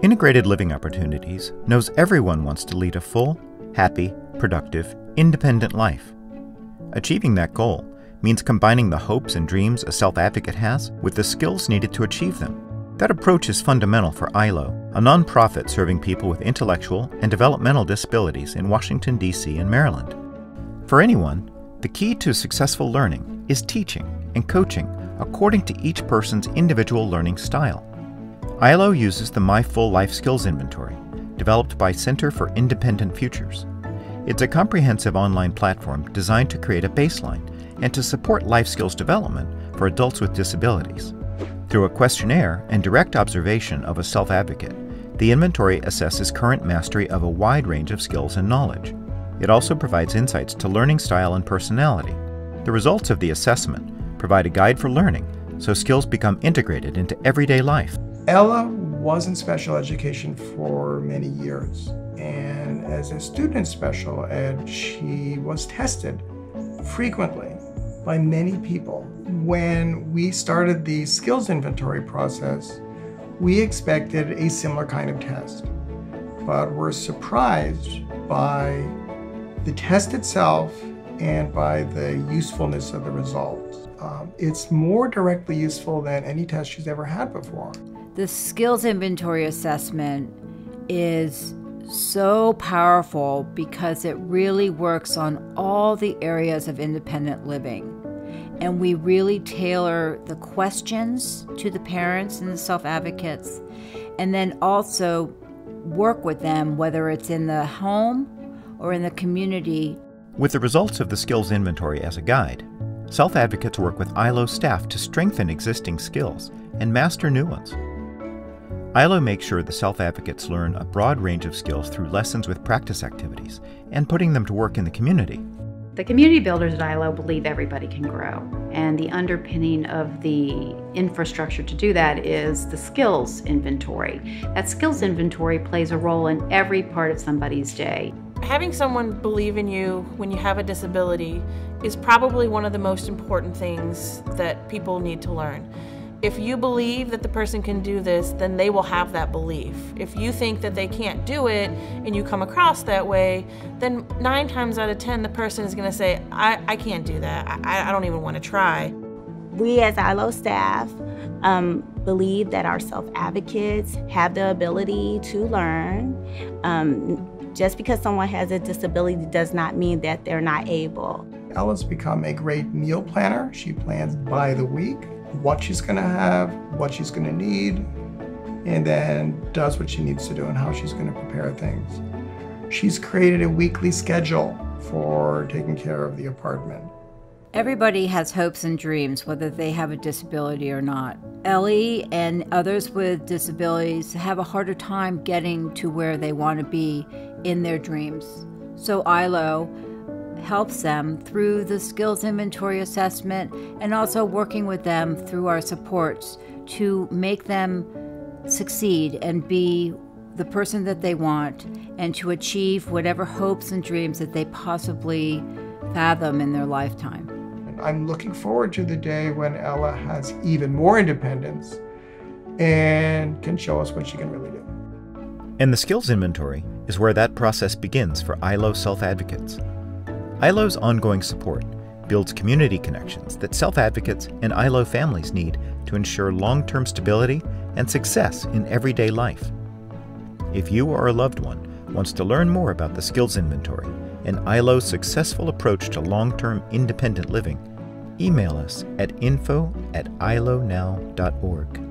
Integrated Living Opportunities knows everyone wants to lead a full, happy, productive, independent life. Achieving that goal means combining the hopes and dreams a self advocate has with the skills needed to achieve them. That approach is fundamental for ILO, a nonprofit serving people with intellectual and developmental disabilities in Washington, D.C. and Maryland. For anyone, the key to successful learning is teaching and coaching according to each person's individual learning style. ILO uses the My Full Life Skills Inventory, developed by Center for Independent Futures. It's a comprehensive online platform designed to create a baseline and to support life skills development for adults with disabilities. Through a questionnaire and direct observation of a self advocate, the inventory assesses current mastery of a wide range of skills and knowledge. It also provides insights to learning style and personality. The results of the assessment provide a guide for learning so skills become integrated into everyday life. Ella was in special education for many years. And as a student in special ed, she was tested frequently by many people. When we started the skills inventory process, we expected a similar kind of test, but were surprised by the test itself and by the usefulness of the results. Um, it's more directly useful than any test she's ever had before. The skills inventory assessment is so powerful because it really works on all the areas of independent living. And we really tailor the questions to the parents and the self advocates, and then also work with them, whether it's in the home or in the community. With the results of the skills inventory as a guide, self advocates work with ILO staff to strengthen existing skills and master new ones. ILO makes sure the self advocates learn a broad range of skills through lessons with practice activities and putting them to work in the community. The community builders at ILO believe everybody can grow, and the underpinning of the infrastructure to do that is the skills inventory. That skills inventory plays a role in every part of somebody's day. Having someone believe in you when you have a disability is probably one of the most important things that people need to learn if you believe that the person can do this, then they will have that belief. If you think that they can't do it and you come across that way, then nine times out of 10, the person is going to say, I, I can't do that. I, I don't even want to try. We as ILO staff um, believe that our self advocates have the ability to learn. Um, just because someone has a disability does not mean that they're not able. Ella's become a great meal planner. She plans by the week what she's going to have, what she's going to need, and then does what she needs to do and how she's going to prepare things. She's created a weekly schedule for taking care of the apartment. Everybody has hopes and dreams, whether they have a disability or not. Ellie and others with disabilities have a harder time getting to where they want to be in their dreams. So, ILO helps them through the skills inventory assessment and also working with them through our supports to make them succeed and be the person that they want and to achieve whatever hopes and dreams that they possibly fathom in their lifetime. I'm looking forward to the day when Ella has even more independence and can show us what she can really do. And the skills inventory is where that process begins for ILO self advocates. ILO's ongoing support builds community connections that self advocates and ILO families need to ensure long term stability and success in everyday life. If you or a loved one wants to learn more about the skills inventory and ILO's successful approach to long term independent living, email us at info at ilonow.org.